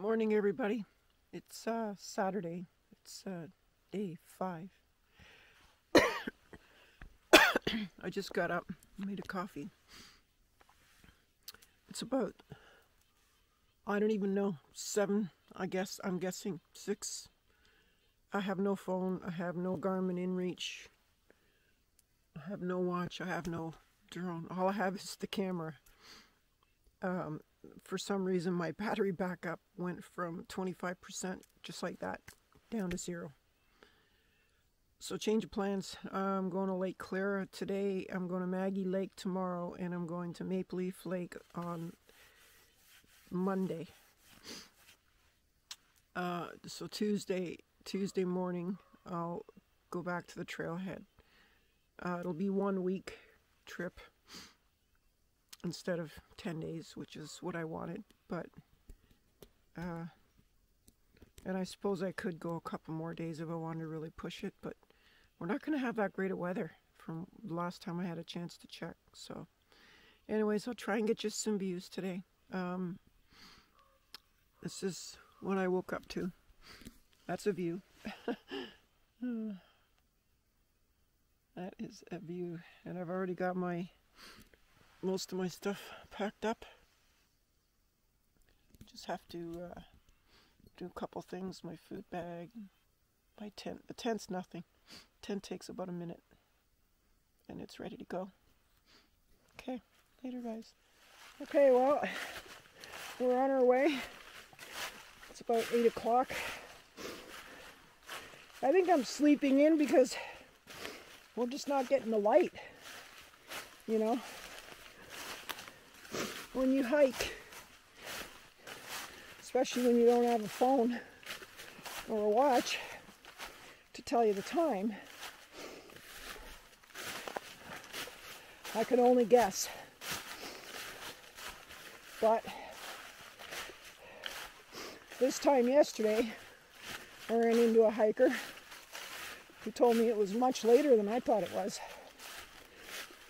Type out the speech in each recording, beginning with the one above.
Morning, everybody. It's uh, Saturday. It's uh, day five. I just got up, made a coffee. It's about, I don't even know, seven, I guess, I'm guessing, six. I have no phone, I have no Garmin InReach, I have no watch, I have no drone. All I have is the camera. Um, for some reason my battery backup went from 25% just like that down to zero. So change of plans. I'm going to Lake Clara today. I'm going to Maggie Lake tomorrow, and I'm going to Maple Leaf Lake on Monday. Uh, so Tuesday, Tuesday morning, I'll go back to the trailhead. Uh, it'll be one week trip instead of 10 days, which is what I wanted. But, uh, and I suppose I could go a couple more days if I wanted to really push it, but we're not going to have that great of weather from last time I had a chance to check. So, anyways, I'll try and get you some views today. Um, this is what I woke up to. That's a view. that is a view. And I've already got my most of my stuff packed up. Just have to uh, do a couple things. My food bag, my tent. The tent's nothing. Tent takes about a minute, and it's ready to go. Okay, later, guys. Okay, well, we're on our way. It's about eight o'clock. I think I'm sleeping in because we're just not getting the light. You know, when you hike, especially when you don't have a phone or a watch to tell you the time, I can only guess. But this time yesterday, I ran into a hiker who told me it was much later than I thought it was.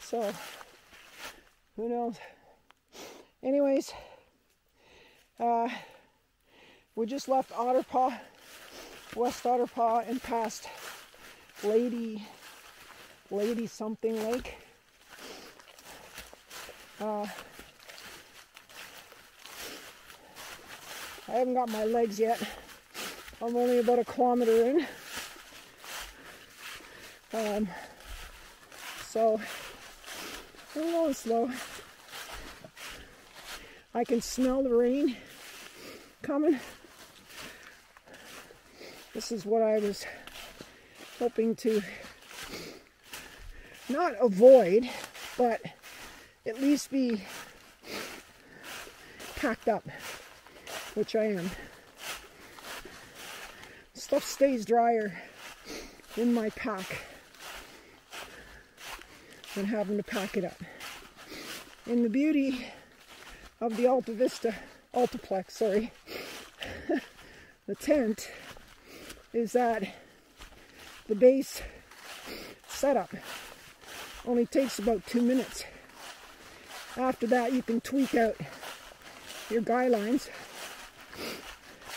So, who knows? Anyways, uh, we just left Otterpaw, West Otterpaw, and passed Lady, Lady something lake. Uh, I haven't got my legs yet. I'm only about a kilometer in. Um, so I'm going slow. I can smell the rain coming. This is what I was hoping to not avoid, but at least be packed up, which I am. Stuff stays drier in my pack than having to pack it up. And the beauty of the Alta Vista, Altaplex, sorry, the tent is that the base setup only takes about two minutes. After that, you can tweak out your guy lines,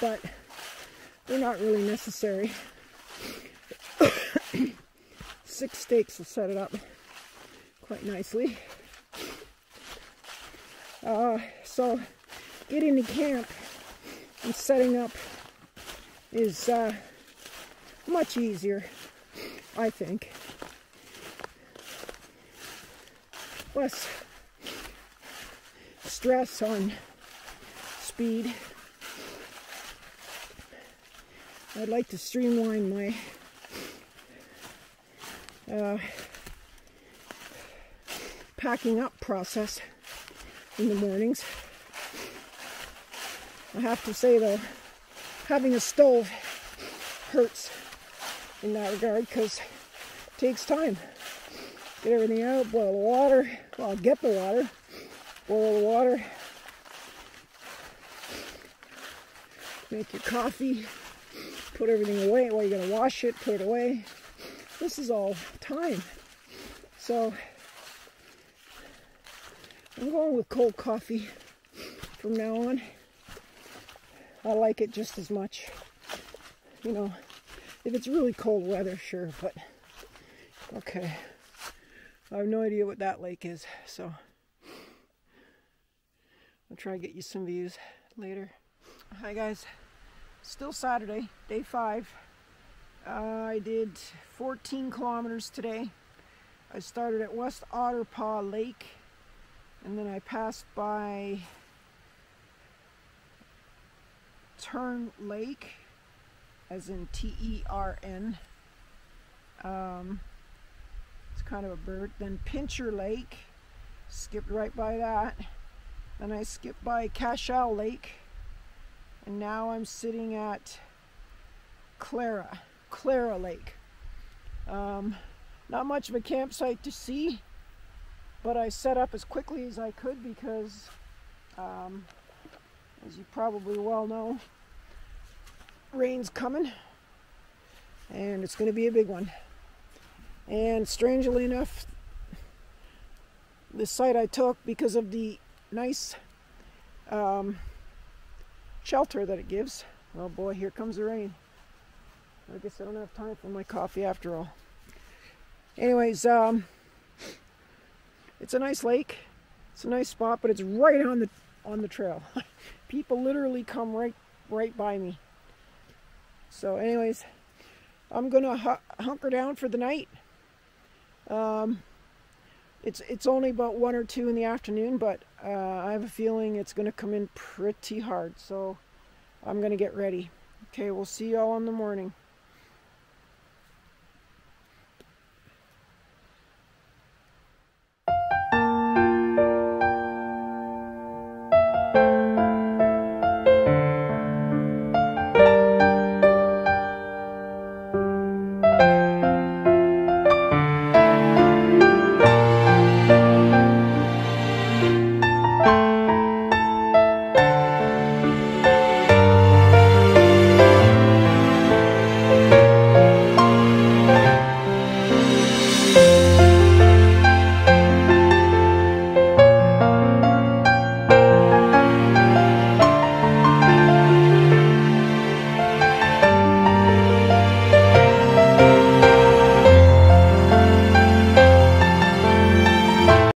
but they're not really necessary. Six stakes will set it up quite nicely. Uh, so getting to camp and setting up is uh, much easier, I think. Less stress on speed. I'd like to streamline my uh, packing up process in the mornings. I have to say though, having a stove hurts in that regard because it takes time. Get everything out, boil the water, well, get the water, boil the water, make your coffee, put everything away. Well, you're going to wash it, put it away. This is all time. So I'm going with cold coffee from now on. I like it just as much. You know, if it's really cold weather, sure, but okay. I have no idea what that lake is, so I'll try to get you some views later. Hi guys, still Saturday, day five. Uh, I did 14 kilometers today. I started at West Otterpaw Lake and then I passed by Tern Lake, as in T-E-R-N. Um, it's kind of a bird. Then Pincher Lake, skipped right by that. Then I skipped by Cashel Lake, and now I'm sitting at Clara, Clara Lake. Um, not much of a campsite to see, but I set up as quickly as I could because um, as you probably well know, rain's coming and it's going to be a big one. And strangely enough, the site I took because of the nice um, shelter that it gives. Oh boy, here comes the rain. I guess I don't have time for my coffee after all. Anyways, um, it's a nice lake. It's a nice spot, but it's right on the on the trail. People literally come right right by me. So anyways, I'm gonna hu hunker down for the night. Um, it's it's only about one or two in the afternoon, but uh, I have a feeling it's gonna come in pretty hard. So I'm gonna get ready. Okay, we'll see you all in the morning.